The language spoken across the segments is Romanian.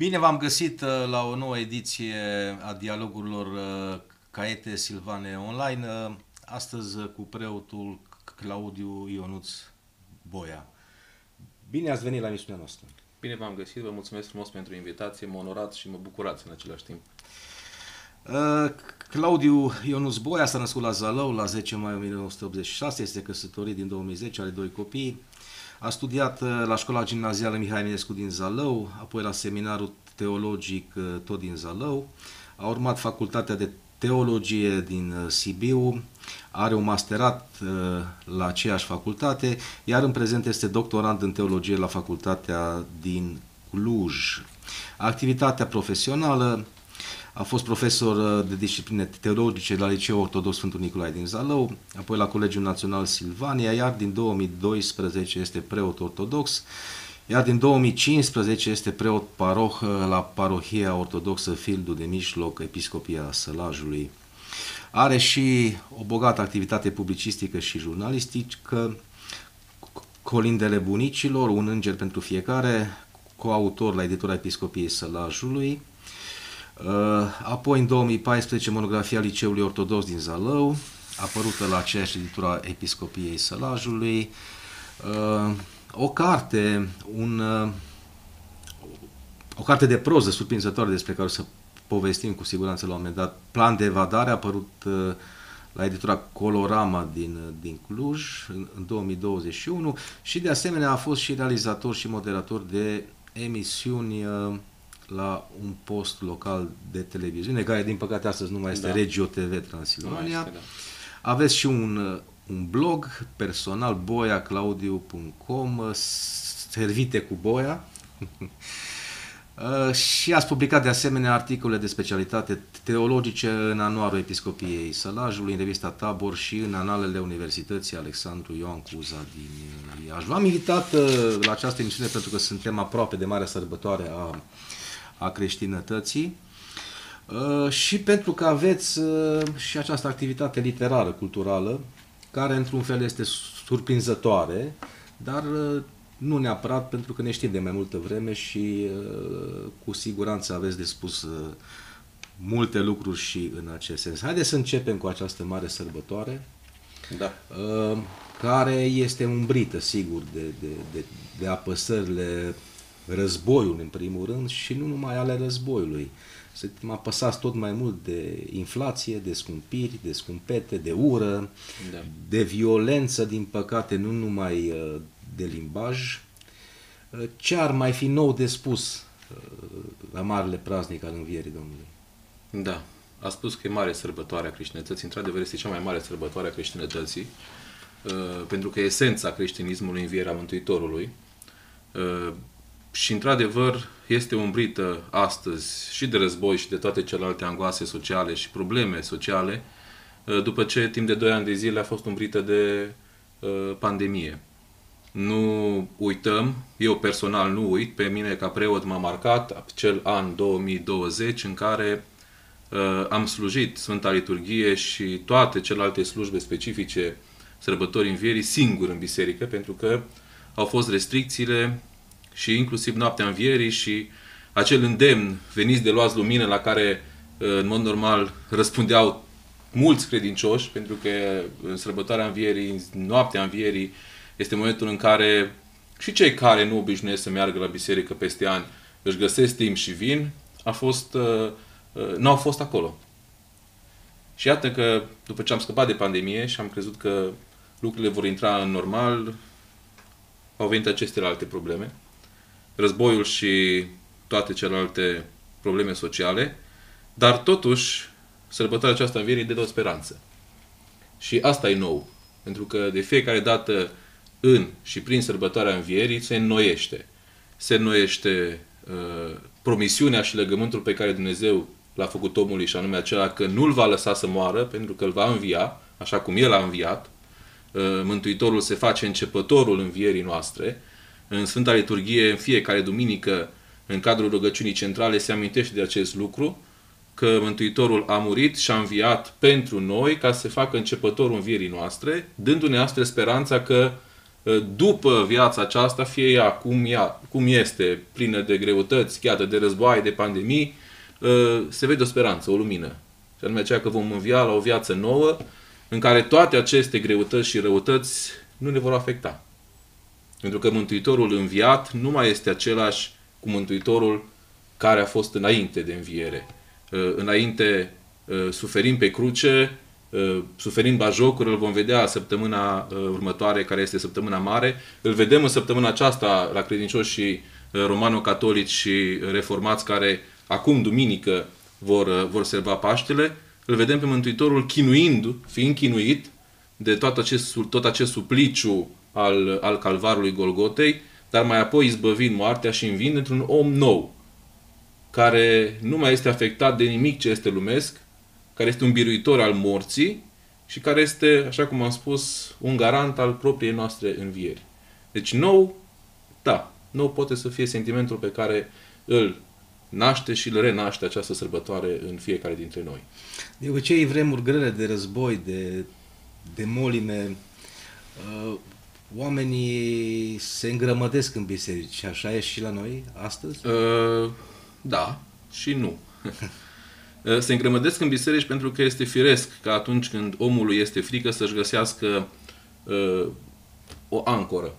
Bine v-am găsit uh, la o nouă ediție a dialogurilor uh, Caete Silvane Online. Uh, astăzi cu preotul Claudiu Ionuț Boia. Bine ați venit la emisiunea noastră. Bine v-am găsit, vă mulțumesc frumos pentru invitație, mă onorați și mă bucurați în același timp. Claudiu Ionuț Boia s-a născut la Zalău la 10 mai 1986, este căsătorit din 2010, are doi copii. A studiat uh, la școala gimnazială Mihai Eminescu din Zalău, apoi la seminarul teologic uh, tot din Zalău. A urmat facultatea de teologie din uh, Sibiu, are un masterat la aceeași facultate, iar în prezent este doctorant în teologie la facultatea din Cluj. Activitatea profesională a fost profesor uh, de discipline teologice la Liceul Ortodox Sfântul Nicolae din Zalău, apoi la Colegiul Național Silvania, iar din 2012 este preot ortodox, iar din 2015 este preot paroh uh, la parohia ortodoxă Fildu de Mijloc, Episcopia Sălajului. Are și o bogată activitate publicistică și jurnalistică, Colindele bunicilor, un înger pentru fiecare, coautor la editura Episcopiei Sălajului, Uh, apoi, în 2014, monografia Liceului Ortodox din Zalău, apărută la aceeași editura Episcopiei Sălajului, uh, o carte, un, uh, o carte de proză surprinzătoare despre care o să povestim cu siguranță la un moment dat, Plan de evadare, a apărut la editura Colorama din, din Cluj în, în 2021 și de asemenea a fost și realizator și moderator de emisiuni la un post local de televiziune, care din păcate astăzi nu mai este da. Regio TV Transilvania. Este, da. Aveți și un, un blog personal, boiaclaudiu.com, servite cu boia. Uh, și ați publicat de asemenea articole de specialitate teologice în anuarul Episcopiei Sălajului, în revista Tabor și în analele Universității Alexandru Ioan Cuza din Iași. V-am invitat uh, la această emisiune pentru că suntem aproape de marea sărbătoare a a creștinătății uh, și pentru că aveți uh, și această activitate literară, culturală, care într-un fel este surprinzătoare, dar uh, nu neapărat pentru că ne știm de mai multă vreme și cu siguranță aveți de spus multe lucruri și în acest sens. Haideți să începem cu această mare sărbătoare, da. care este umbrită, sigur, de, de, de, de apăsările războiul în primul rând și nu numai ale războiului. Suntem apăsați tot mai mult de inflație, de scumpiri, de scumpete, de ură, da. de violență, din păcate, nu numai uh, de limbaj. Uh, ce ar mai fi nou de spus uh, la marele praznic al Învierii Domnului? Da, a spus că e mare sărbătoare a creștinătății. Într-adevăr, este cea mai mare sărbătoare a creștinătății, pentru că esența creștinismului Învierea Mântuitorului și într-adevăr este umbrită astăzi și de război și de toate celelalte angoase sociale și probleme sociale, uh, după ce timp de 2 ani de zile a fost umbrită de uh, pandemie. Nu uităm, eu personal nu uit, pe mine ca preot m-a marcat cel an 2020 în care uh, am slujit Sfânta Liturghie și toate celelalte slujbe specifice sărbătorii învierii singur în biserică, pentru că au fost restricțiile, și inclusiv noaptea învierii și acel îndemn, veniți de luați lumină, la care în mod normal răspundeau mulți credincioși, pentru că în sărbătoarea învierii, noaptea învierii, este momentul în care și cei care nu obișnuiesc să meargă la biserică peste ani își găsesc timp și vin, a fost, uh, uh, n-au fost acolo. Și iată că după ce am scăpat de pandemie și am crezut că lucrurile vor intra în normal, au venit aceste alte probleme războiul și toate celelalte probleme sociale, dar totuși sărbătoarea aceasta învierii de o speranță. Și asta e nou. Pentru că de fiecare dată în și prin sărbătoarea învierii se înnoiește. Se înnoiește uh, promisiunea și legământul pe care Dumnezeu l-a făcut omului și anume acela că nu-l va lăsa să moară pentru că îl va învia, așa cum el a înviat. Uh, Mântuitorul se face începătorul învierii noastre în Sfânta Liturghie, în fiecare duminică, în cadrul rugăciunii centrale, se amintește de acest lucru, că Mântuitorul a murit și a înviat pentru noi ca să facă începătorul învierii noastre, dându-ne astfel speranța că după viața aceasta, fie ea cum, ea cum este, plină de greutăți, chiar de războaie, de pandemii, se vede o speranță, o lumină. Și anume aceea că vom învia la o viață nouă, în care toate aceste greutăți și răutăți nu ne vor afecta. Pentru că Mântuitorul înviat nu mai este același cu Mântuitorul care a fost înainte de înviere. Uh, înainte uh, suferim pe cruce, uh, suferim bajocuri, îl vom vedea săptămâna următoare, care este săptămâna mare. Îl vedem în săptămâna aceasta la credincioși și romano-catolici și reformați care acum, duminică, vor, vor serva Paștele. Îl vedem pe Mântuitorul chinuind, fiind chinuit de tot acest, tot acest supliciu al, al calvarului Golgotei, dar mai apoi izbăvind moartea și învind într-un om nou, care nu mai este afectat de nimic ce este lumesc, care este un biruitor al morții și care este, așa cum am spus, un garant al propriei noastre învieri. Deci nou, da, nou poate să fie sentimentul pe care îl naște și îl renaște această sărbătoare în fiecare dintre noi. De obicei, vremuri grele de război, de, de molime, uh, oamenii se îngrămădesc în biserici. Așa e și la noi astăzi? Uh, da și nu. Uh, se îngrămădesc în biserici pentru că este firesc că atunci când omului este frică să-și găsească uh, o ancoră.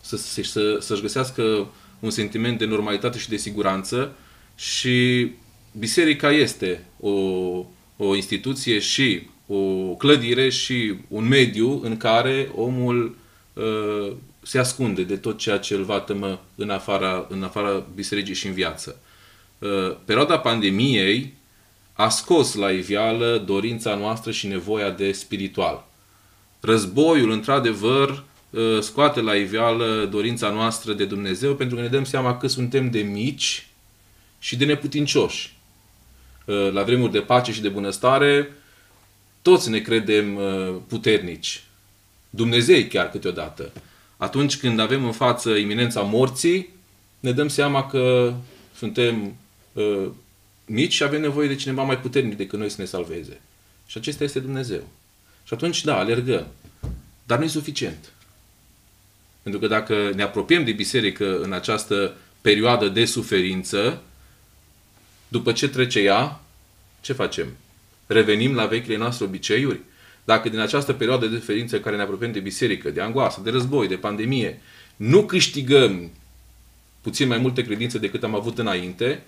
Să, să, să-și găsească un sentiment de normalitate și de siguranță și biserica este o, o instituție și o clădire și un mediu în care omul uh, se ascunde de tot ceea ce îl va tămă în afara, în afara bisericii și în viață. Uh, perioada pandemiei a scos la iveală dorința noastră și nevoia de spiritual. Războiul, într-adevăr, uh, scoate la iveală dorința noastră de Dumnezeu pentru că ne dăm seama că suntem de mici și de neputincioși. Uh, la vremuri de pace și de bunăstare, toți ne credem uh, puternici. Dumnezei chiar câteodată. Atunci când avem în față iminența morții, ne dăm seama că suntem uh, mici și avem nevoie de cineva mai puternic decât noi să ne salveze. Și acesta este Dumnezeu. Și atunci, da, alergăm. Dar nu e suficient. Pentru că dacă ne apropiem de biserică în această perioadă de suferință, după ce trece ea, ce facem? Revenim la vechile noastre obiceiuri? Dacă din această perioadă de suferință care ne apropiem de biserică, de angoasă, de război, de pandemie, nu câștigăm puțin mai multe credințe decât am avut înainte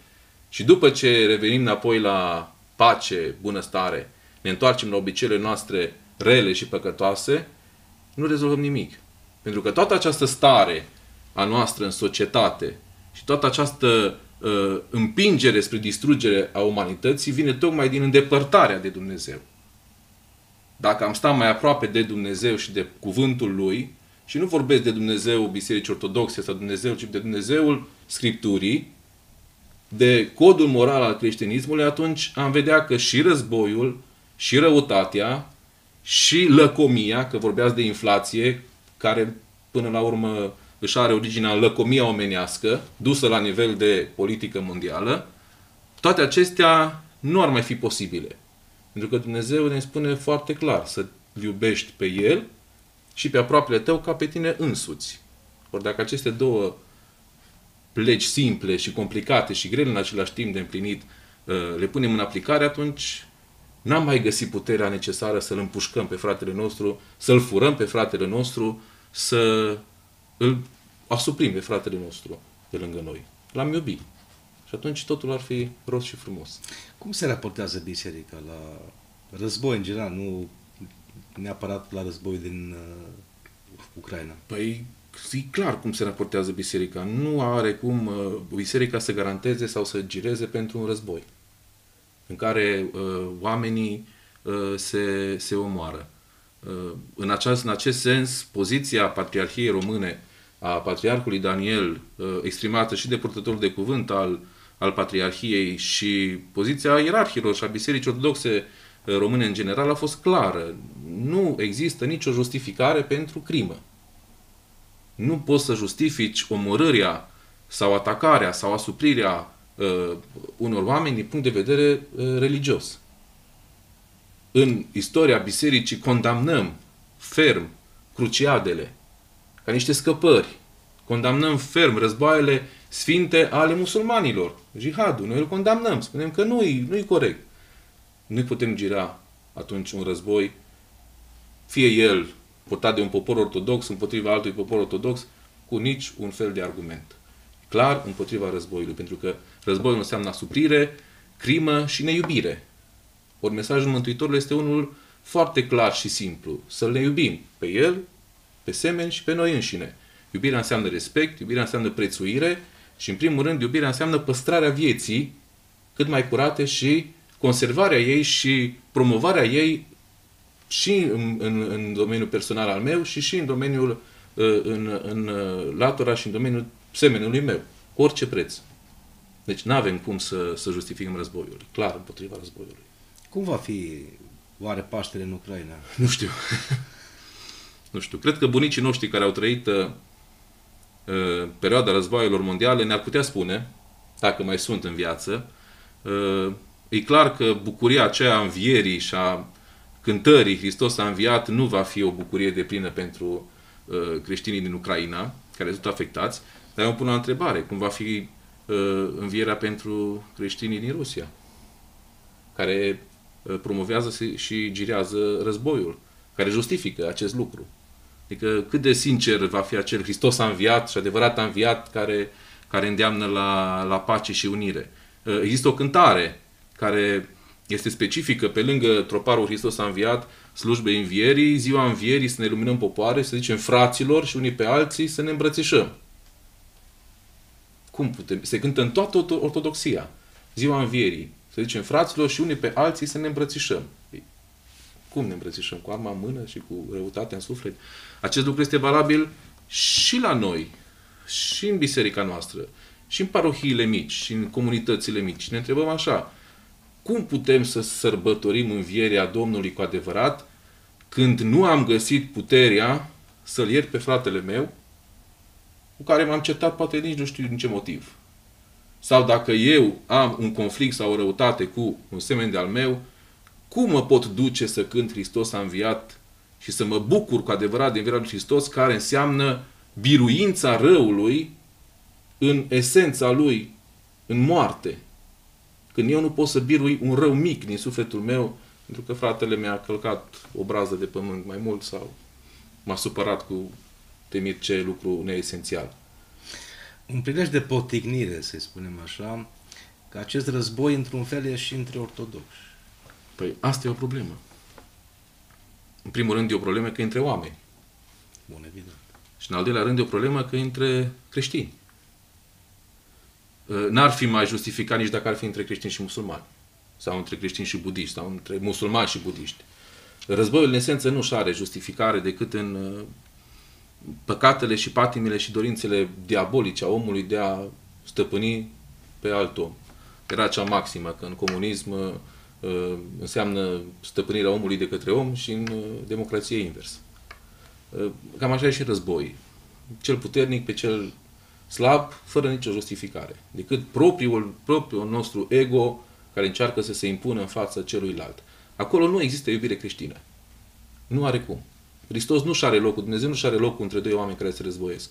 și după ce revenim înapoi la pace, bunăstare, ne întoarcem la obiceiurile noastre rele și păcătoase, nu rezolvăm nimic. Pentru că toată această stare a noastră în societate și toată această uh, împingere spre distrugere a umanității vine tocmai din îndepărtarea de Dumnezeu. Dacă am stat mai aproape de Dumnezeu și de cuvântul Lui, și nu vorbesc de Dumnezeu Bisericii Ortodoxe sau Dumnezeu, ci de Dumnezeul Scripturii, de codul moral al creștinismului, atunci am vedea că și războiul, și răutatea, și lăcomia, că vorbeați de inflație, care până la urmă își are originea în lăcomia omenească, dusă la nivel de politică mondială, toate acestea nu ar mai fi posibile. Pentru că Dumnezeu ne spune foarte clar să iubești pe El și pe aproapele tău ca pe tine însuți. Ori dacă aceste două legi simple și complicate și grele în același timp de împlinit uh, le punem în aplicare, atunci n-am mai găsit puterea necesară să-l împușcăm pe fratele nostru, să-l furăm pe fratele nostru, să îl asuprim pe fratele nostru de lângă noi. L-am iubit. Și atunci totul ar fi rost și frumos. Cum se raportează biserica la război în general, nu neapărat la război din uh, Ucraina? Păi, e clar cum se raportează biserica. Nu are cum uh, biserica să garanteze sau să gireze pentru un război în care uh, oamenii uh, se, se omoară. Uh, în, acest, în acest sens, poziția Patriarhiei Române a Patriarhului Daniel, uh, exprimată și de purtătorul de cuvânt al, al Patriarhiei și poziția ierarhilor și a Bisericii Ortodoxe uh, române în general a fost clară. Nu există nicio justificare pentru crimă. Nu poți să justifici omorârea sau atacarea sau asuprirea uh, unor oameni din punct de vedere uh, religios. În istoria bisericii condamnăm ferm cruciadele, ca niște scăpări. Condamnăm ferm războaiele sfinte ale musulmanilor, jihadul. Noi îl condamnăm, spunem că nu-i, nu-i corect. Nu putem gira atunci un război, fie el purtat de un popor ortodox împotriva altui popor ortodox, cu nici un fel de argument. Clar împotriva războiului, pentru că războiul înseamnă asuprire, crimă și neiubire. Ori mesajul Mântuitorului este unul foarte clar și simplu. Să le iubim pe El, pe semeni și pe noi înșine. Iubirea înseamnă respect, iubirea înseamnă prețuire și, în primul rând, iubirea înseamnă păstrarea vieții cât mai curate și conservarea ei și promovarea ei și în, în, în domeniul personal al meu și și în domeniul, uh, în, în uh, latura și în domeniul semenului meu. Cu orice preț. Deci nu avem cum să, să justificăm războiul. Clar împotriva războiului. Cum va fi oare Paștele în Ucraina? Nu știu. Nu știu. Cred că bunicii noștri care au trăit uh, uh, perioada războaielor mondiale ne-ar putea spune, dacă mai sunt în viață, uh, e clar că bucuria aceea a învierii și a cântării Hristos a înviat nu va fi o bucurie de plină pentru uh, creștinii din Ucraina, care sunt afectați, dar eu îmi pun o întrebare. Cum va fi uh, învierea pentru creștinii din Rusia, care uh, promovează și girează războiul, care justifică acest lucru. Adică cât de sincer va fi acel Hristos a înviat și adevărat a înviat care, care îndeamnă la, la pace și unire. Uh, există o cântare care este specifică pe lângă troparul Hristos a înviat, slujbei învierii, ziua învierii să ne luminăm popoare, să zicem fraților și unii pe alții să ne îmbrățișăm. Cum putem? Se cântă în toată ortodoxia. Ziua învierii. Să zicem fraților și unii pe alții să ne îmbrățișăm. Păi, cum ne îmbrățișăm? Cu arma în mână și cu răutate în suflet? Acest lucru este valabil și la noi, și în biserica noastră, și în parohiile mici, și în comunitățile mici. Ne întrebăm așa, cum putem să sărbătorim învierea Domnului cu adevărat când nu am găsit puterea să-l iert pe fratele meu cu care m-am certat poate nici nu știu din ce motiv. Sau dacă eu am un conflict sau o răutate cu un semn de al meu, cum mă pot duce să cânt Hristos a înviat și să mă bucur cu adevărat de învierea lui Hristos, care înseamnă biruința răului în esența lui, în moarte. Când eu nu pot să birui un rău mic din sufletul meu, pentru că fratele mi-a călcat o brază de pământ mai mult sau m-a supărat cu temit ce lucru neesențial. Un prilej de potignire, să spunem așa, că acest război, într-un fel, e și între ortodoxi. Păi asta e o problemă. În primul rând e o problemă că e între oameni. Bun, evident. Și în al doilea rând e o problemă că e între creștini. Uh, n-ar fi mai justificat nici dacă ar fi între creștini și musulmani. Sau între creștini și budiști, sau între musulmani și budiști. Războiul, în esență, nu și are justificare decât în uh, păcatele și patimile și dorințele diabolice a omului de a stăpâni pe alt om. Era cea maximă, că în comunism uh, înseamnă stăpânirea omului de către om și în democrație invers. Cam așa e și război. Cel puternic pe cel slab, fără nicio justificare, decât propriul, propriul nostru ego care încearcă să se impună în fața celuilalt. Acolo nu există iubire creștină. Nu are cum. Hristos nu-și are locul, Dumnezeu nu-și are locul între doi oameni care se războiesc.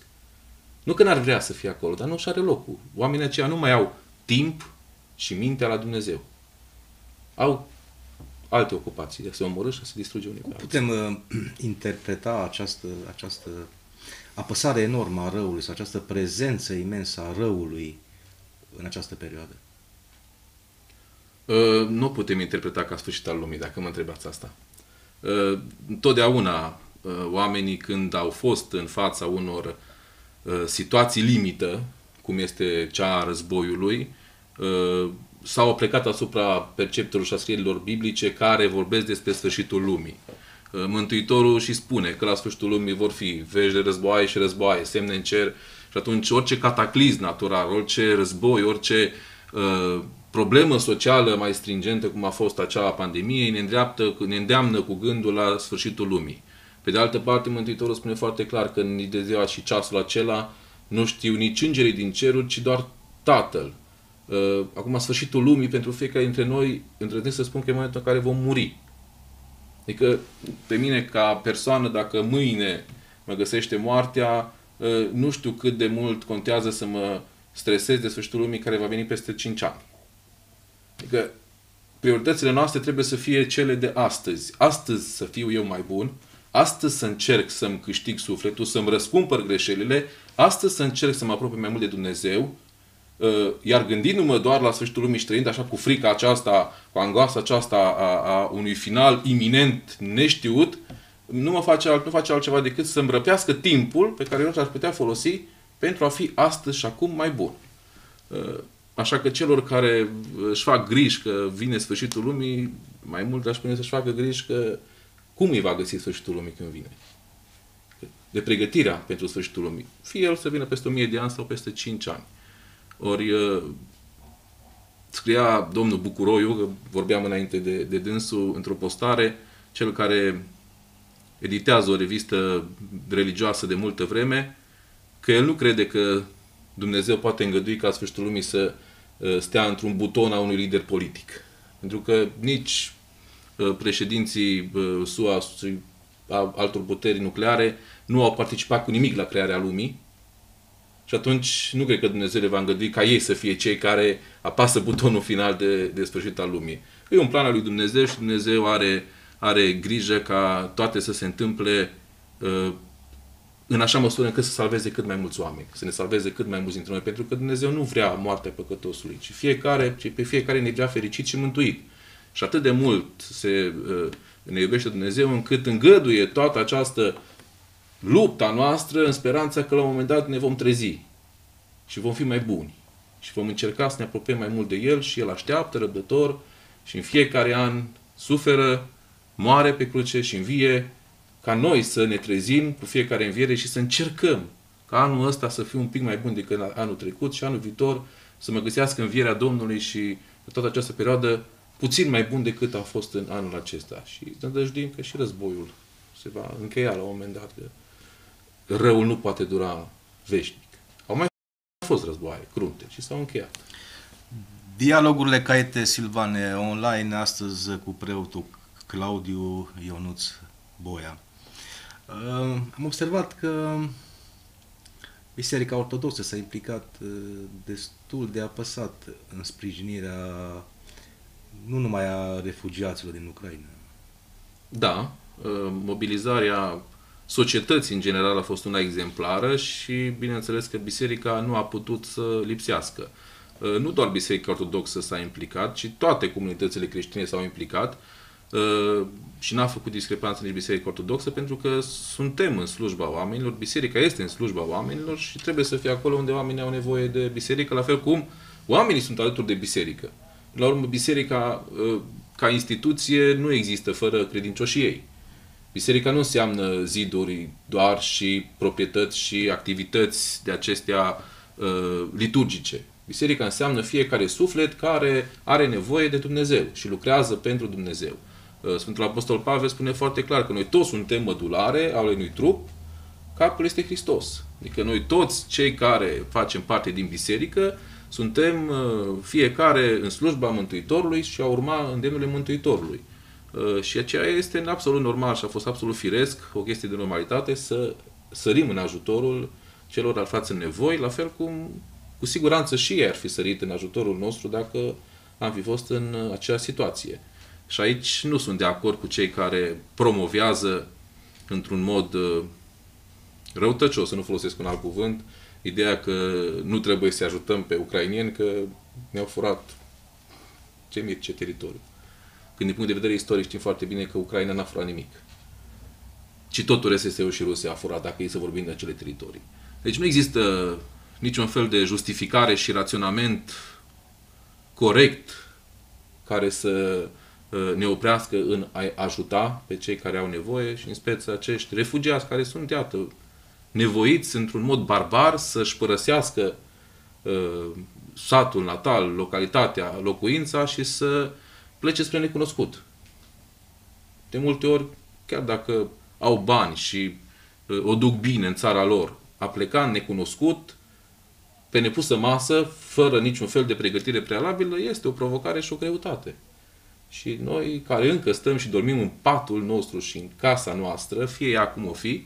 Nu că n-ar vrea să fie acolo, dar nu-și are locul. Oamenii aceia nu mai au timp și mintea la Dumnezeu. Au alte ocupații, de a se omorâ și a se distruge unii Cum putem uh, interpreta această, această apăsare enormă a răului sau această prezență imensă a răului în această perioadă? Uh, nu putem interpreta ca sfârșit al lumii, dacă mă întrebați asta. Uh, întotdeauna uh, oamenii când au fost în fața unor uh, situații limită, cum este cea a războiului, uh, s-au plecat asupra perceptelor și a scrierilor biblice care vorbesc despre sfârșitul lumii. Uh, Mântuitorul și spune că la sfârșitul lumii vor fi vești de războaie și războaie, semne în cer și atunci orice cataclism natural, orice război, orice uh, problemă socială mai stringentă cum a fost acea pandemie, ne, îndreaptă, ne îndeamnă cu gândul la sfârșitul lumii. Pe de altă parte, Mântuitorul spune foarte clar că nici de ziua și ceasul acela nu știu nici îngerii din ceruri, ci doar Tatăl. Uh, acum, sfârșitul lumii pentru fiecare dintre noi, îndrăznesc să spun că e momentul în care vom muri. Adică pe mine ca persoană, dacă mâine mă găsește moartea, uh, nu știu cât de mult contează să mă stresez de sfârșitul lumii care va veni peste 5 ani. Adică prioritățile noastre trebuie să fie cele de astăzi. Astăzi să fiu eu mai bun, astăzi să încerc să-mi câștig sufletul, să-mi răscumpăr greșelile, astăzi să încerc să mă apropie mai mult de Dumnezeu, uh, iar gândindu-mă doar la sfârșitul lumii și trăind așa cu frica aceasta, cu angoasa aceasta a, a unui final iminent, neștiut, nu mă face, alt, nu face altceva decât să-mi răpească timpul pe care eu l-aș putea folosi pentru a fi astăzi și acum mai bun. Uh, așa că celor care își fac griji că vine sfârșitul lumii, mai mult aș spune să-și facă griji că cum îi va găsi sfârșitul lumii când vine. De pregătirea pentru sfârșitul lumii. Fie el să vină peste 1000 de ani sau peste 5 ani. Ori uh, scria domnul Bucuroiu, că vorbeam înainte de, de dânsul, într-o postare, cel care editează o revistă religioasă de multă vreme, că el nu crede că Dumnezeu poate îngădui ca sfârșitul lumii să uh, stea într-un buton a unui lider politic. Pentru că nici uh, președinții uh, SUA și altor puteri nucleare nu au participat cu nimic la crearea lumii. Și atunci nu cred că Dumnezeu le va îngădui ca ei să fie cei care apasă butonul final de, de sfârșit al lumii. E un plan al lui Dumnezeu și Dumnezeu are, are grijă ca toate să se întâmple uh, în așa măsură încât să salveze cât mai mulți oameni, să ne salveze cât mai mulți dintre noi, pentru că Dumnezeu nu vrea moartea păcătosului, ci fiecare, ci pe fiecare ne vrea fericit și mântuit. Și atât de mult se, uh, ne iubește Dumnezeu încât îngăduie toată această lupta noastră în speranța că la un moment dat ne vom trezi și vom fi mai buni și vom încerca să ne apropiem mai mult de El și El așteaptă răbdător și în fiecare an suferă, moare pe cruce și învie ca noi să ne trezim cu fiecare înviere și să încercăm ca anul ăsta să fie un pic mai bun decât anul trecut și anul viitor să mă găsească învierea Domnului și toată această perioadă puțin mai bun decât a fost în anul acesta. Și nădăjduim că și războiul se va încheia la un moment dat, că răul nu poate dura veșnic. Au mai fost războaie crunte și s-au încheiat. Dialogurile Caete Silvane online astăzi cu preotul Claudiu Ionuț Boia. Am observat că Biserica Ortodoxă s-a implicat uh, destul de apăsat în sprijinirea nu numai a refugiaților din Ucraina. Da, uh, mobilizarea societății în general a fost una exemplară și bineînțeles că biserica nu a putut să lipsească. Uh, nu doar Biserica Ortodoxă s-a implicat, ci toate comunitățile creștine s-au implicat Uh, și n-a făcut discrepanță nici Biserica Ortodoxă pentru că suntem în slujba oamenilor, biserica este în slujba oamenilor și trebuie să fie acolo unde oamenii au nevoie de biserică, la fel cum oamenii sunt alături de biserică. La urmă, biserica uh, ca instituție nu există fără credincioșii ei. Biserica nu înseamnă ziduri doar și proprietăți și activități de acestea uh, liturgice. Biserica înseamnă fiecare suflet care are nevoie de Dumnezeu și lucrează pentru Dumnezeu. Uh, Sfântul Apostol Pavel spune foarte clar că noi toți suntem mădulare ale unui trup, capul este Hristos. Adică noi toți cei care facem parte din biserică suntem uh, fiecare în slujba Mântuitorului și a urma îndemnurile Mântuitorului. Uh, și aceea este absolut normal și a fost absolut firesc, o chestie de normalitate, să sărim în ajutorul celor aflați în nevoi, la fel cum cu siguranță și ei ar fi sărit în ajutorul nostru dacă am fi fost în acea situație. Și aici nu sunt de acord cu cei care promovează într-un mod uh, răutăcios, să nu folosesc un alt cuvânt, ideea că nu trebuie să ajutăm pe ucrainieni că ne-au furat ce mic, ce teritoriu. Când din punct de vedere istoric știm foarte bine că Ucraina n-a furat nimic. Ci totul RSS-ul și Rusia a furat, dacă e să vorbim de acele teritorii. Deci nu există niciun fel de justificare și raționament corect care să Uh, ne oprească în a ajuta pe cei care au nevoie și în speță acești refugiați care sunt, iată, nevoiți într-un mod barbar să-și părăsească uh, satul natal, localitatea, locuința și să plece spre necunoscut. De multe ori, chiar dacă au bani și uh, o duc bine în țara lor, a pleca în necunoscut, pe nepusă masă, fără niciun fel de pregătire prealabilă, este o provocare și o greutate. Și noi, care încă stăm și dormim în patul nostru și în casa noastră, fie ea cum o fi,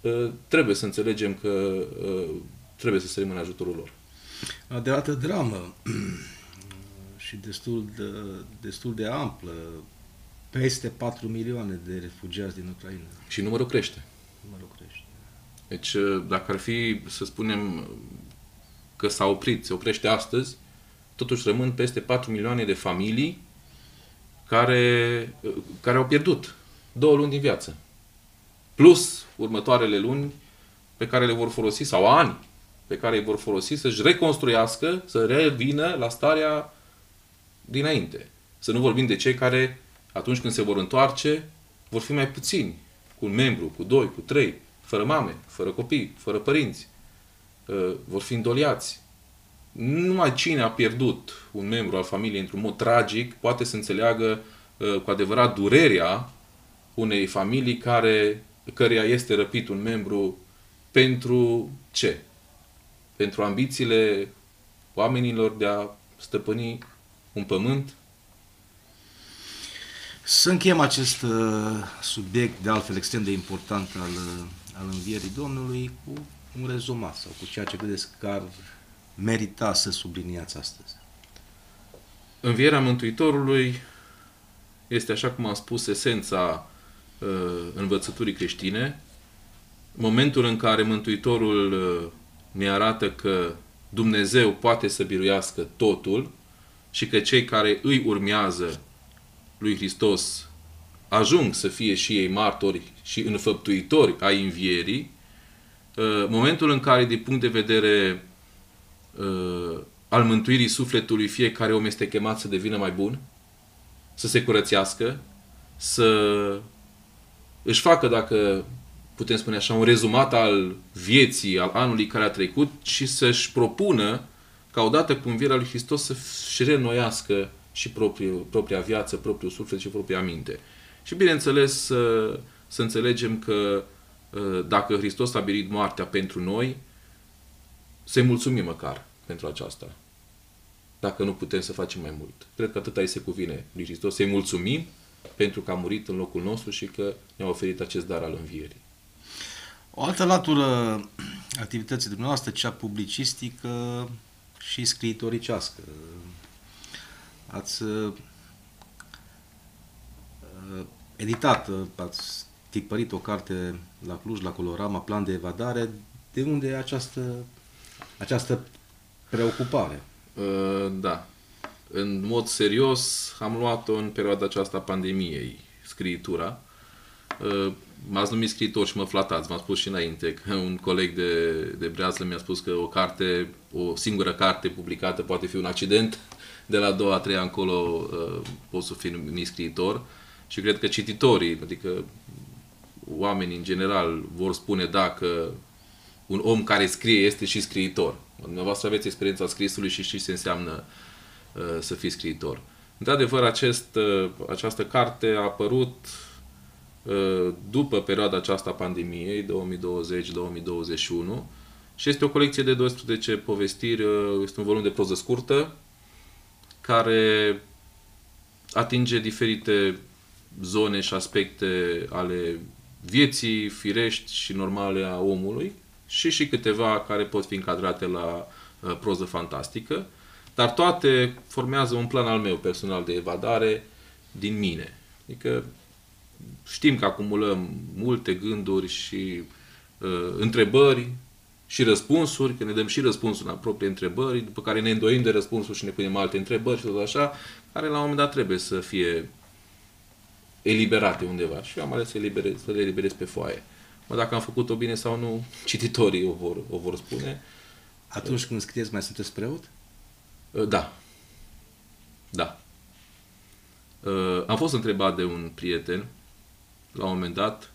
uh, trebuie să înțelegem că uh, trebuie să sărim în ajutorul lor. Adevărată dramă și destul de, destul de amplă. Peste 4 milioane de refugiați din Ucraina. Și numărul crește. Numărul crește. Deci, dacă ar fi, să spunem, că s-a oprit, se oprește astăzi, totuși rămân peste 4 milioane de familii care, care au pierdut două luni din viață. Plus următoarele luni pe care le vor folosi, sau ani pe care îi vor folosi să-și reconstruiască, să revină la starea dinainte. Să nu vorbim de cei care, atunci când se vor întoarce, vor fi mai puțini, cu un membru, cu doi, cu trei, fără mame, fără copii, fără părinți. Uh, vor fi îndoliați. Numai cine a pierdut un membru al familiei într-un mod tragic poate să înțeleagă uh, cu adevărat durerea unei familii care, căreia este răpit un membru pentru ce? Pentru ambițiile oamenilor de a stăpâni un pământ? Să încheiem acest uh, subiect, de altfel extrem de important al, uh, al învierii Domnului, cu un rezumat sau cu ceea ce credeți că ar merita să subliniați astăzi. Învierea Mântuitorului este, așa cum am spus, esența uh, învățăturii creștine. Momentul în care Mântuitorul uh, ne arată că Dumnezeu poate să biruiască totul și că cei care îi urmează lui Hristos ajung să fie și ei martori și înfăptuitori ai învierii, uh, momentul în care, din punct de vedere uh, al mântuirii sufletului, fiecare om este chemat să devină mai bun, să se curățească, să își facă, dacă putem spune așa, un rezumat al vieții, al anului care a trecut și să-și propună ca odată cu învierea lui Hristos să-și reînnoiască și propriu, propria viață, propriul suflet și propria minte. Și bineînțeles să, să înțelegem că ă, dacă Hristos a stabilit moartea pentru noi, să-i mulțumim măcar pentru aceasta. Dacă nu putem să facem mai mult. Cred că atâta îi se cuvine lui Hristos, să-i mulțumim pentru că a murit în locul nostru și că ne-a oferit acest dar al învierii. O altă latură activității dumneavoastră, cea publicistică și scriitoricească. Ați uh, editat, uh, ați tipărit o carte la Cluj, la Colorama, Plan de evadare. De unde e această, această preocupare? Uh, da. În mod serios am luat-o în perioada aceasta a pandemiei, scriitura. Uh, m-ați numit scriitor și mă flatați, v-am spus și înainte că un coleg de, de brează mi-a spus că o carte, o singură carte publicată poate fi un accident, de la a doua, a treia încolo uh, poți să fii numit scriitor și cred că cititorii, adică oamenii în general vor spune dacă un om care scrie este și scriitor. Dumneavoastră aveți experiența scrisului și știți ce înseamnă uh, să fii scriitor. Într-adevăr, acest, uh, această carte a apărut uh, după perioada aceasta a pandemiei, 2020-2021, și este o colecție de 12 povestiri, uh, este un volum de proză scurtă, care atinge diferite zone și aspecte ale vieții firești și normale a omului și și câteva care pot fi încadrate la uh, proză fantastică, dar toate formează un plan al meu personal de evadare din mine. Adică știm că acumulăm multe gânduri și uh, întrebări și răspunsuri, că ne dăm și răspunsuri la proprii întrebări, după care ne îndoim de răspunsuri și ne punem alte întrebări și tot așa, care la un moment dat trebuie să fie eliberate undeva. Și eu am ales să, eliberez, să le eliberez pe foaie. Mă, dacă am făcut-o bine sau nu, cititorii o vor, o vor spune. Atunci când scrieți, mai sunteți preot? Uh, da. Da. Uh, am fost întrebat de un prieten, la un moment dat,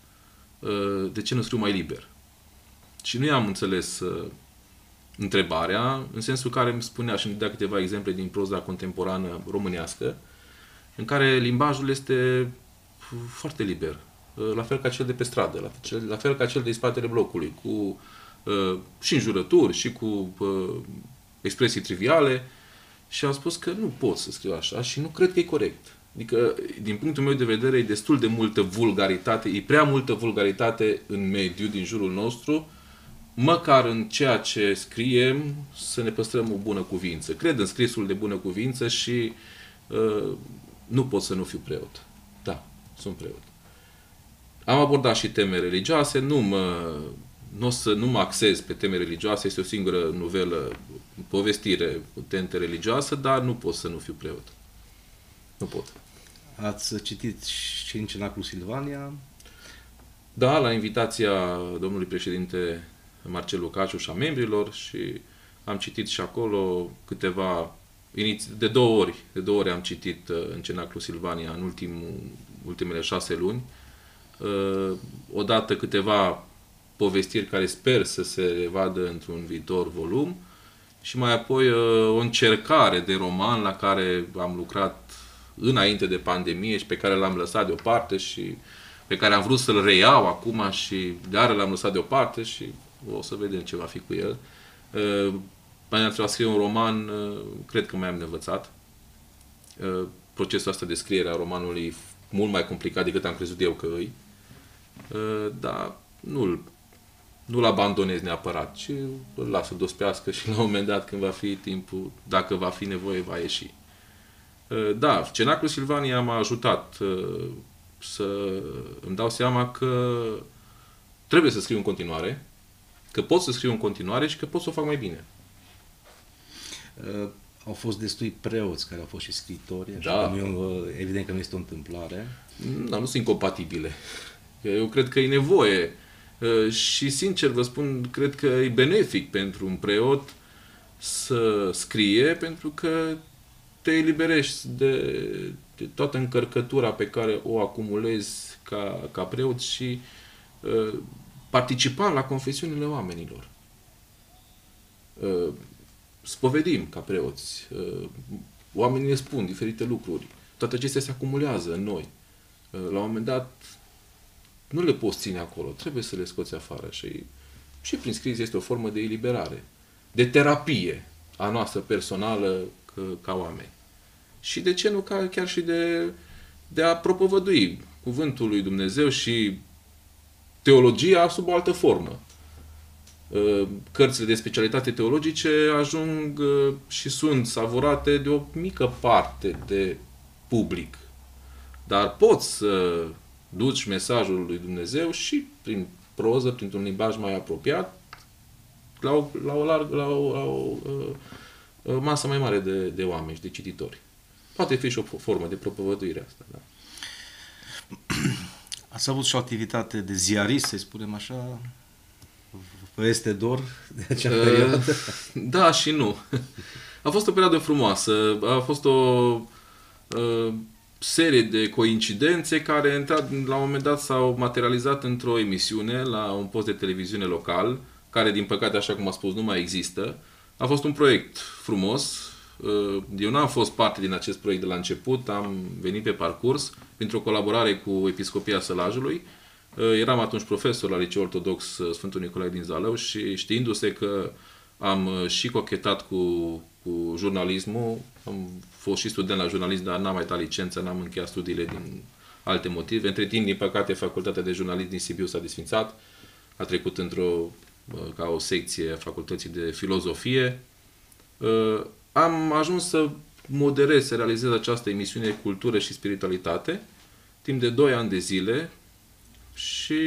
uh, de ce nu scriu mai liber. Și nu i-am înțeles întrebarea, în sensul care îmi spunea și îmi dea câteva exemple din proza contemporană românească, în care limbajul este foarte liber. Uh, la fel ca cel de pe stradă, la fel, la fel ca cel de spatele blocului, cu uh, și înjurături și cu uh, expresii triviale. Și am spus că nu pot să scriu așa și nu cred că e corect. Adică, din punctul meu de vedere, e destul de multă vulgaritate, e prea multă vulgaritate în mediu, din jurul nostru, măcar în ceea ce scriem, să ne păstrăm o bună cuvință. Cred în scrisul de bună cuvință și uh, nu pot să nu fiu preot. Da, sunt preot. Am abordat și teme religioase, nu mă, nu o să nu mă axez pe teme religioase, este o singură novelă, povestire cu tente religioasă, dar nu pot să nu fiu preot. Nu pot. Ați citit și în Cenaclu Silvania? Da, la invitația domnului președinte Marcel Lucaciu și a membrilor și am citit și acolo câteva, de două ori, de două ori am citit uh, în Cenaclu Silvania în ultimul, ultimele șase luni. Uh, odată câteva povestiri care sper să se vadă într-un viitor volum și mai apoi uh, o încercare de roman la care am lucrat înainte de pandemie și pe care l-am lăsat deoparte și pe care am vrut să-l reiau acum și dar l-am lăsat deoparte și o să vedem ce va fi cu el. Uh, mai am scrie un roman, uh, cred că mai am învățat. Uh, procesul ăsta de scriere a romanului e mult mai complicat decât am crezut eu că îi. Dar nu-l nu-l abandonez neapărat, ci îl las să dospească și la un moment dat când va fi timpul, dacă va fi nevoie, va ieși. Da, Cenaclu Silvania m-a ajutat să îmi dau seama că trebuie să scriu în continuare, Că pot să scriu în continuare și că pot să o fac mai bine. Uh, au fost destui preoți care au fost și scritori, da. că nu, evident că nu este o întâmplare. Da, nu sunt incompatibile. Eu cred că e nevoie uh, și sincer vă spun, cred că e benefic pentru un preot să scrie pentru că te eliberești de, de toată încărcătura pe care o acumulezi ca, ca preot și uh, participam la confesiunile oamenilor. Uh, spovedim ca preoți. Uh, oamenii ne spun diferite lucruri. Toate acestea se acumulează în noi. Uh, la un moment dat nu le poți ține acolo. Trebuie să le scoți afară. Și, și prin scris este o formă de eliberare. De terapie a noastră personală ca, ca oameni. Și de ce nu ca, chiar și de, de a propovădui cuvântul lui Dumnezeu și teologia sub o altă formă. Uh, cărțile de specialitate teologice ajung uh, și sunt savurate de o mică parte de public. Dar poți să duci mesajul lui Dumnezeu și prin proză, printr-un limbaj mai apropiat, la o, la o, larg, la o, la o uh, masă mai mare de, de oameni și de cititori. Poate fi și o formă de propovăduire asta. Da? Ați avut și o activitate de ziarist, să spunem așa? Vă este dor de acea uh, perioadă? Da și nu. A fost o perioadă frumoasă. A fost o uh, serie de coincidențe care, la un moment dat, s-au materializat într-o emisiune la un post de televiziune local, care, din păcate, așa cum a spus, nu mai există. A fost un proiect frumos, Uh, eu n-am fost parte din acest proiect de la început, am venit pe parcurs printr-o colaborare cu Episcopia Sălajului. Uh, eram atunci profesor la Liceul Ortodox uh, Sfântul Nicolae din Zalău și știindu-se că am și cochetat cu, cu jurnalismul, am fost și student la jurnalism, dar n-am mai dat licență, n-am încheiat studiile din alte motive. Între timp, din păcate, facultatea de jurnalism din Sibiu s-a desfințat, a trecut într-o ca o secție a facultății de filozofie am ajuns să moderez, să realizez această emisiune Cultură și Spiritualitate timp de 2 ani de zile și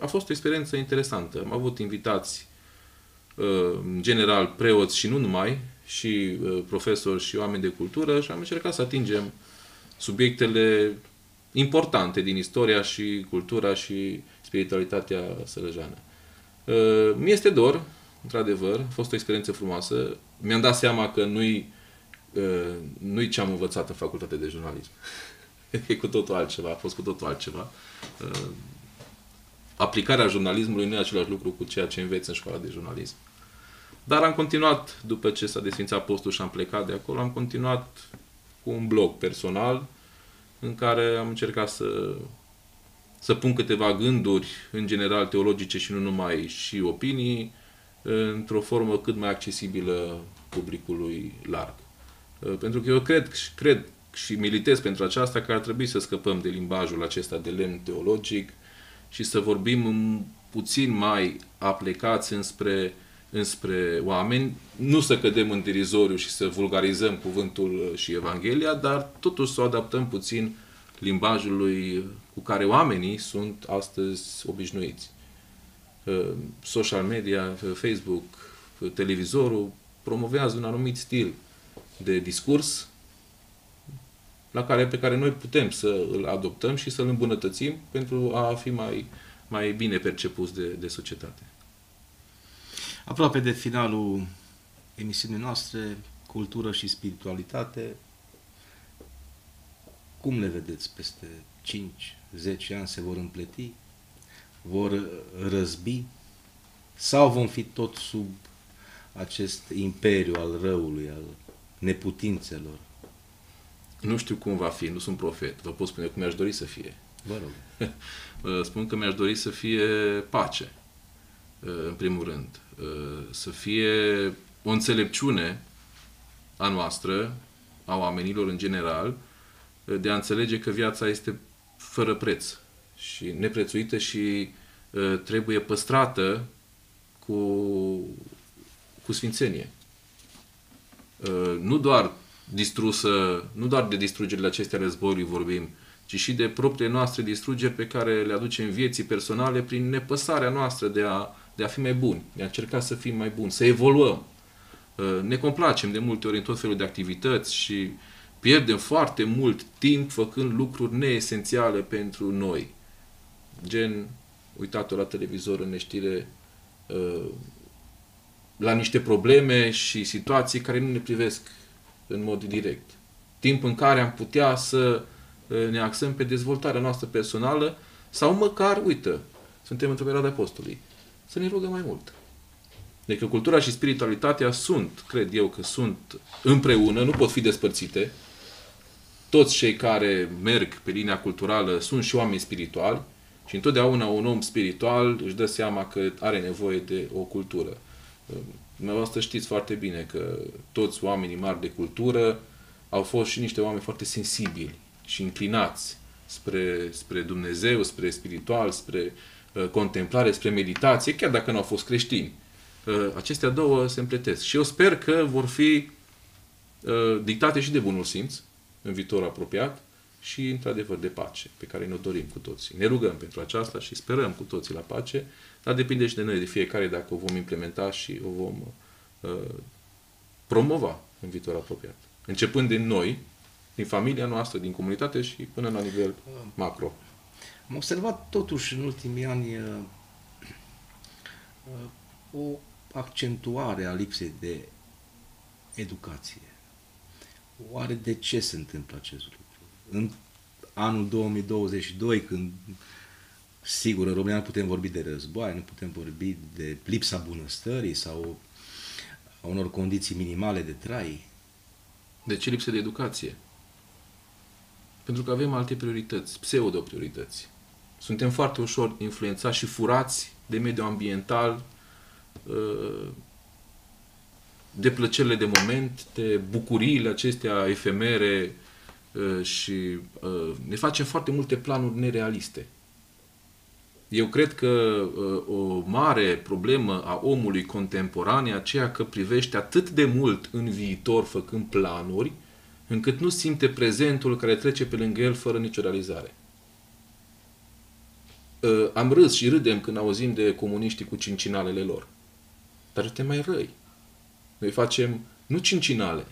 a fost o experiență interesantă. Am avut invitați uh, în general preoți și nu numai, și uh, profesori și oameni de cultură și am încercat să atingem subiectele importante din istoria și cultura și spiritualitatea sărăjană. Uh, mi este dor într-adevăr, a fost o experiență frumoasă. Mi-am dat seama că nu-i, uh, nu-i ce am învățat în facultate de jurnalism. e cu totul altceva, a fost cu totul altceva. Uh, aplicarea jurnalismului nu e același lucru cu ceea ce înveți în școala de jurnalism. Dar am continuat, după ce s-a desfințat postul și am plecat de acolo, am continuat cu un blog personal în care am încercat să, să pun câteva gânduri, în general teologice și nu numai, și opinii, într-o formă cât mai accesibilă publicului larg. Uh, pentru că eu cred, cred și militez pentru aceasta că ar trebui să scăpăm de limbajul acesta de lemn teologic și să vorbim puțin mai aplicați înspre, înspre oameni, nu să cădem în dirizoriu și să vulgarizăm cuvântul și Evanghelia, dar totuși să o adaptăm puțin limbajului cu care oamenii sunt astăzi obișnuiți. Uh, social media, uh, Facebook, uh, televizorul promovează un anumit stil de discurs la care, pe care noi putem să îl adoptăm și să îl îmbunătățim pentru a fi mai, mai bine percepuți de, de societate. Aproape de finalul emisiunii noastre, cultură și spiritualitate, cum le vedeți peste 5-10 ani se vor împleti? Vor răzbi? Sau vom fi tot sub acest imperiu al răului, al neputințelor? Nu știu cum va fi, nu sunt profet. Vă pot spune cum mi-aș dori să fie. Vă rog. Vă spun că mi-aș dori să fie pace, în primul rând. Să fie o înțelepciune a noastră, a oamenilor în general, de a înțelege că viața este fără preț și neprețuită și uh, trebuie păstrată cu, cu sfințenie. Uh, nu doar distrusă, nu doar de distrugerile acestea războiului vorbim, ci și de propriile noastre distrugeri pe care le aducem vieții personale prin nepăsarea noastră de a, de a fi mai buni, de a încerca să fim mai buni, să evoluăm. Uh, ne complacem de multe ori în tot felul de activități și pierdem foarte mult timp făcând lucruri neesențiale pentru noi. Gen, uitați la televizor în neștire uh, la niște probleme și situații care nu ne privesc în mod direct. Timp în care am putea să uh, ne axăm pe dezvoltarea noastră personală sau măcar, uite, suntem într-o perioadă apostolii, să ne rugăm mai mult. Deci cultura și spiritualitatea sunt, cred eu că sunt împreună, nu pot fi despărțite, toți cei care merg pe linia culturală sunt și oameni spirituali și întotdeauna un om spiritual își dă seama că are nevoie de o cultură. Dumneavoastră știți foarte bine că toți oamenii mari de cultură au fost și niște oameni foarte sensibili și înclinați spre, spre Dumnezeu, spre spiritual, spre uh, contemplare, spre meditație, chiar dacă nu au fost creștini. Uh, acestea două se împletesc. Și eu sper că vor fi uh, dictate și de bunul simț, în viitor apropiat și, într-adevăr, de pace, pe care ne-o dorim cu toții. Ne rugăm pentru aceasta și sperăm cu toții la pace, dar depinde și de noi, de fiecare, dacă o vom implementa și o vom uh, promova în viitor apropiat. Începând din noi, din familia noastră, din comunitate și până la nivel macro. Am observat totuși în ultimii ani uh, uh, o accentuare a lipsei de educație. Oare de ce se întâmplă acest lucru? În anul 2022, când sigur în România nu putem vorbi de război, nu putem vorbi de lipsa bunăstării sau a unor condiții minimale de trai. De ce lipsă de educație? Pentru că avem alte priorități, pseudo-priorități. Suntem foarte ușor influențați și furați de mediul ambiental, uh, de plăcerile de moment, de bucuriile acestea efemere uh, și uh, ne facem foarte multe planuri nerealiste. Eu cred că uh, o mare problemă a omului contemporan e aceea că privește atât de mult în viitor făcând planuri, încât nu simte prezentul care trece pe lângă el fără nicio realizare. Am râs și râdem când auzim de comuniștii cu cincinalele lor. Dar te mai răi. Noi facem nu cincinale,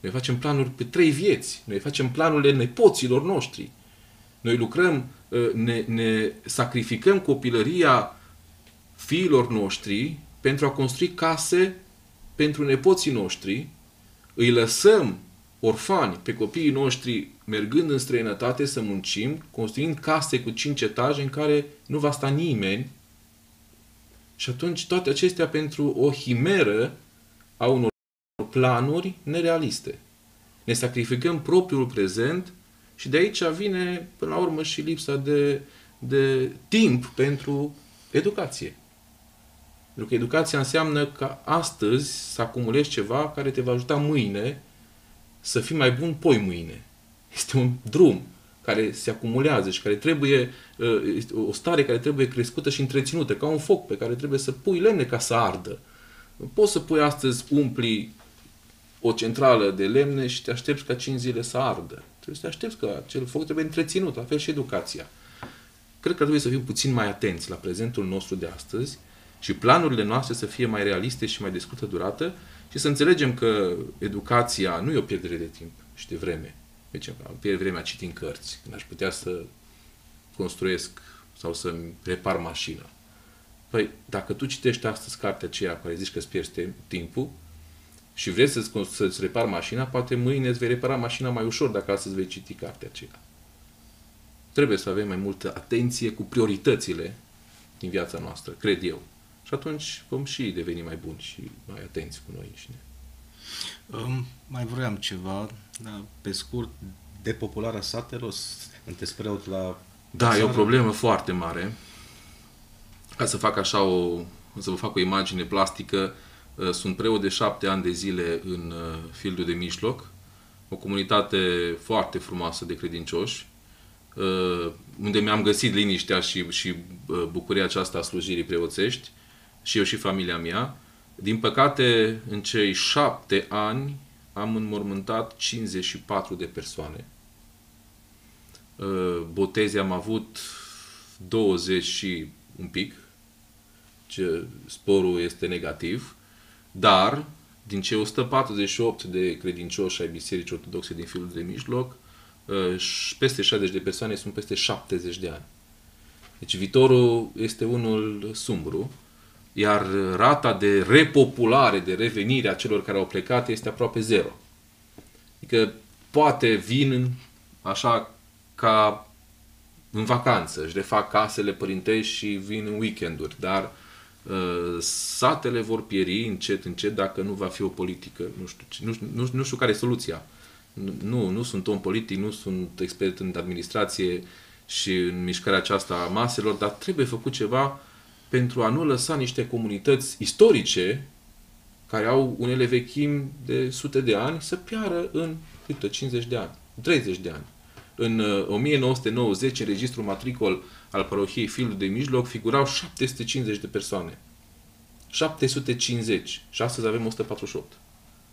noi facem planuri pe trei vieți, noi facem planurile nepoților noștri. Noi lucrăm, ă, ne, ne sacrificăm copilăria fiilor noștri pentru a construi case pentru nepoții noștri, îi lăsăm orfani pe copiii noștri mergând în străinătate să muncim, construind case cu cinci etaje în care nu va sta nimeni. Și atunci toate acestea pentru o himeră a unor planuri nerealiste. Ne sacrificăm propriul prezent și de aici vine, până la urmă, și lipsa de, de timp pentru educație. Pentru că educația înseamnă că astăzi să acumulezi ceva care te va ajuta mâine să fii mai bun poi mâine. Este un drum care se acumulează și care trebuie, este o stare care trebuie crescută și întreținută, ca un foc pe care trebuie să pui lemne ca să ardă. Poți să pui astăzi, umpli o centrală de lemne și te aștepți ca 5 zile să ardă. Trebuie să te aștepți că acel foc trebuie întreținut, la fel și educația. Cred că trebuie să fim puțin mai atenți la prezentul nostru de astăzi și planurile noastre să fie mai realiste și mai de scurtă durată și să înțelegem că educația nu e o pierdere de timp și de vreme. Deci, pierd vremea citind cărți, când aș putea să construiesc sau să repar mașina. Păi, dacă tu citești astăzi cartea aceea care zici că îți pierzi timpul și vrei să-ți, să-ți repar mașina, poate mâine îți vei repara mașina mai ușor dacă astăzi vei citi cartea aceea. Trebuie să avem mai multă atenție cu prioritățile din viața noastră, cred eu. Și atunci vom și deveni mai buni și mai atenți cu noi înșine. Um, mai vreau ceva, da, pe scurt, depopularea satelor, sunteți preot la... Da, e o problemă foarte mare. Ca să fac așa o, să vă fac o imagine plastică, uh, sunt preot de șapte ani de zile în uh, Fildul de Mijloc, o comunitate foarte frumoasă de credincioși, uh, unde mi-am găsit liniștea și, și bucuria aceasta a slujirii preoțești, și eu și familia mea. Din păcate, în cei șapte ani am înmormântat 54 de persoane. Botezi am avut 20 și un pic, ce sporul este negativ, dar din cei 148 de credincioși ai Bisericii Ortodoxe din Filul de Mijloc, uh, peste 60 de persoane sunt peste 70 de ani. Deci viitorul este unul sumbru, iar rata de repopulare, de revenire a celor care au plecat este aproape zero. Adică poate vin așa ca în vacanță, își refac casele părintești și vin în weekenduri, dar uh, satele vor pieri încet, încet dacă nu va fi o politică. Nu știu, nu, nu, nu știu care e soluția. Nu, nu sunt om politic, nu sunt expert în administrație și în mișcarea aceasta a maselor, dar trebuie făcut ceva pentru a nu lăsa niște comunități istorice care au unele vechimi de sute de ani să piară în uite, 50 de ani, 30 de ani. În 1990, uh, în registrul matricol al parohiei Filul de Mijloc, figurau 750 de persoane. 750. Și astăzi avem 148.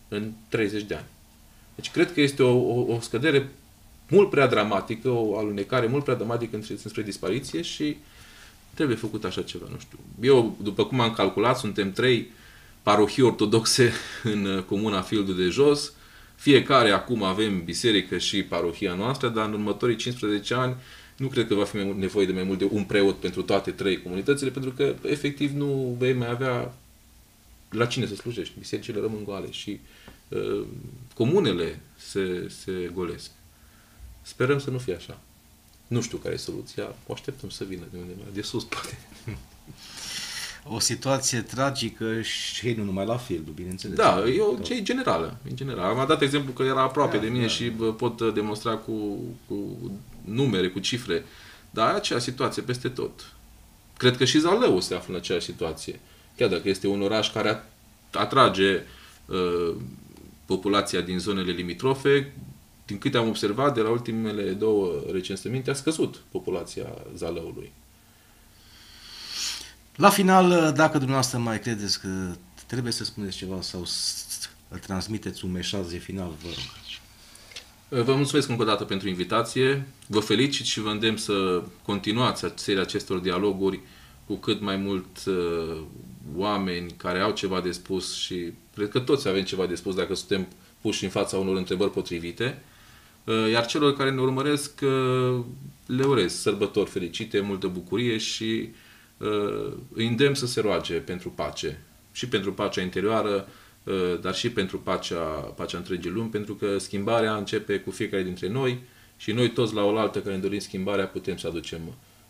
În 30 de ani. Deci cred că este o, o, o scădere mult prea dramatică, o alunecare mult prea dramatică între, spre dispariție și trebuie făcut așa ceva, nu știu. Eu, după cum am calculat, suntem trei parohii ortodoxe în uh, comuna Fildul de Jos, fiecare acum avem biserică și parohia noastră, dar în următorii 15 ani nu cred că va fi nevoie de mai mult de un preot pentru toate trei comunitățile, pentru că efectiv nu vei mai avea la cine să slujești. Bisericile rămân goale și uh, comunele se, se golesc. Sperăm să nu fie așa. Nu știu care e soluția, o așteptăm să vină de undeva, de sus poate. o situație tragică și nu numai la film, bineînțeles. Da, e o ce e generală. În general. Am dat exemplu că era aproape da, de mine da. și pot uh, demonstra cu, cu numere, cu cifre. Dar aceeași situație peste tot. Cred că și Zalău se află în aceeași situație. Chiar dacă este un oraș care atrage uh, populația din zonele limitrofe, din câte am observat, de la ultimele două recensăminte, a scăzut populația Zalăului. La final, dacă dumneavoastră mai credeți că trebuie să spuneți ceva sau să transmiteți un mesaj de final, vă rog. Vă mulțumesc încă o dată pentru invitație, vă felicit și vă îndemn să continuați seria acestor dialoguri cu cât mai mult uh, oameni care au ceva de spus și cred că toți avem ceva de spus dacă suntem puși în fața unor întrebări potrivite. Uh, iar celor care ne urmăresc uh, le urez sărbători fericite, multă bucurie și uh, îi îndemn să se roage pentru pace. Și pentru pacea interioară, dar și pentru pacea, pacea întregii lumi, pentru că schimbarea începe cu fiecare dintre noi și noi toți la oaltă care ne dorim schimbarea putem să aducem,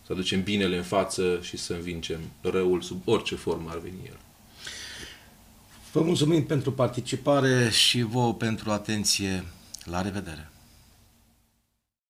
să aducem binele în față și să învingem răul sub orice formă ar veni el. Vă mulțumim pentru participare și vouă pentru atenție. La revedere!